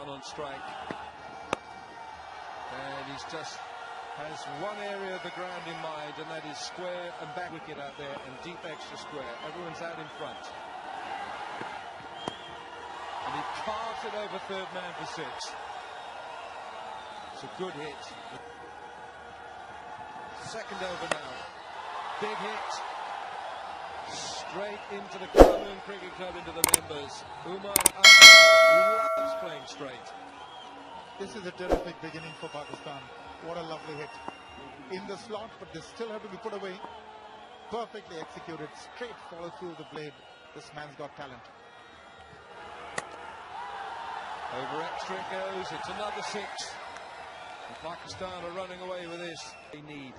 down on strike. And he's just has one area of the ground in mind, and that is square and back wicket out there, and deep extra square. Everyone's out in front. And he carves it over third man for six. It's a good hit. Second over now. Big hit. Straight into the Cumberland Cricket Club, into the members. Umar playing straight. This is a terrific beginning for Pakistan. What a lovely hit. In the slot, but they still have to be put away. Perfectly executed. Straight follow through the blade. This man's got talent. Over extra it goes. It's another six. And Pakistan are running away with this. They need.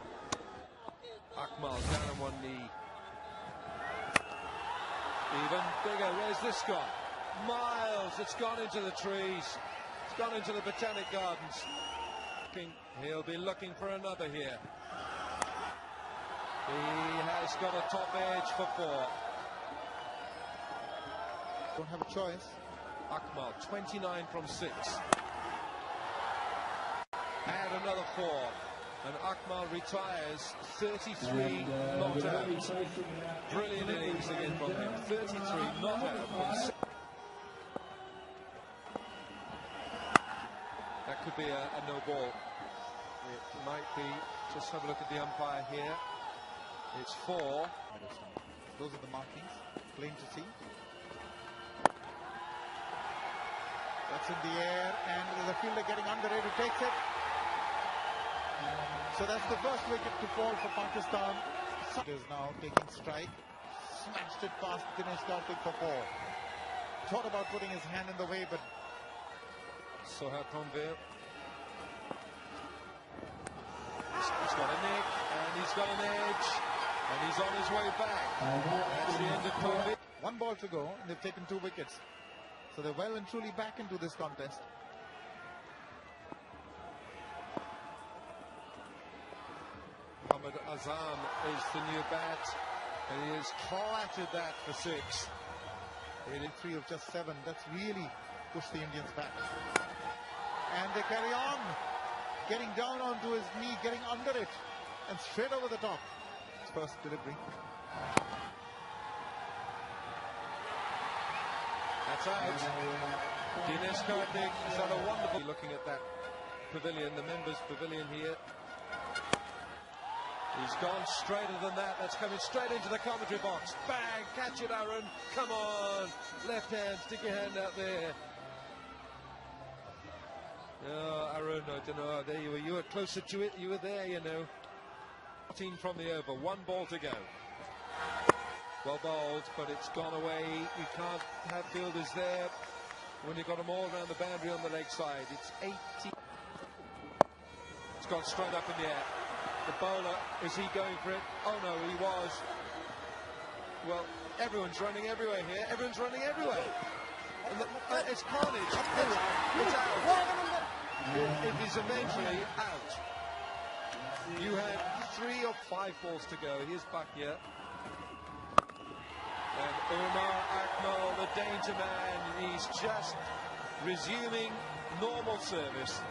Akmal down on one knee. Even bigger. Where's this gone? Miles. It's gone into the trees. It's gone into the Botanic Gardens. He'll be looking for another here. He has got a top edge for four. Don't have a choice. Akmal, 29 from six. Add another four. And Akmal retires 33 uh, not out. Brilliant innings again from him. 33 not out from six. That could be a, a no ball. It might be. Just have a look at the umpire here. It's four. Those are the markings. Plain to see. That's in the air, and the fielder getting under it who takes it. So that's the first wicket to fall for Pakistan. It is now taking strike. Smashed it past Dinesh Karthik for four. Thought about putting his hand in the way, but Sohail Tanvir. He's, he's got a nick, and he's got an edge, and he's on his way back. That's the end of one ball to go, and they've taken two wickets. So they're well and truly back into this contest. Muhammad Azam is the new bat, and he has clattered that for six. And three of just seven. That's really pushed the Indians back. And they carry on. Getting down onto his knee, getting under it. And straight over the top. His first delivery. That's out. Dinesh Karthik has had a wonderful looking at that pavilion, the members' pavilion here. He's gone straighter than that. That's coming straight into the commentary box. Bang! Catch it, Aaron. Come on. Left hand. Stick your hand out there. Oh, Aaron, I don't know. There you were. You were closer to it. You were there, you know. 14 from the over. One ball to go. Well bowled, but it's gone away. You can't have fielders there when you've got them all around the boundary on the leg side. It's 80. It's gone straight up in the air. The bowler, is he going for it? Oh no, he was. Well, everyone's running everywhere here. Everyone's running everywhere. The, uh, it's carnage. It's, it's out. It, is eventually out. You had three or five balls to go. Here's Bakia. And Umar Akmal, the danger man, he's just resuming normal service.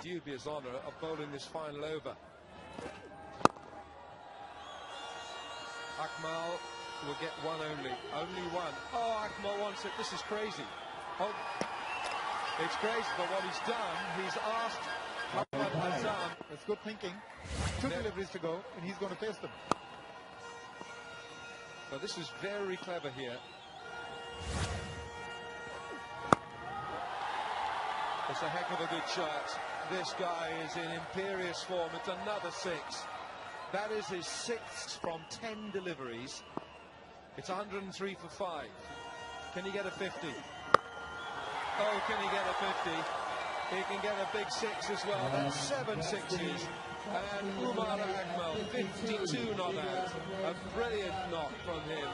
Dubious honour of bowling this final over. Akmal will get one only. Only one. Oh, Akmal wants it. This is crazy. Oh, it's crazy, but what he's done, he's asked Muhammad Azam. That's good thinking. Two No. deliveries to go, and he's going to face them. So this is very clever here. It's a heck of a good shot. This guy is in imperious form. It's another six. That is his sixth from 10 deliveries. It's 103 for five. Can he get a 50? Oh, can he get a 50? He can get a big six as well. That's seven sixes. And Umar Akmal, 52 not out. A brilliant knock from him.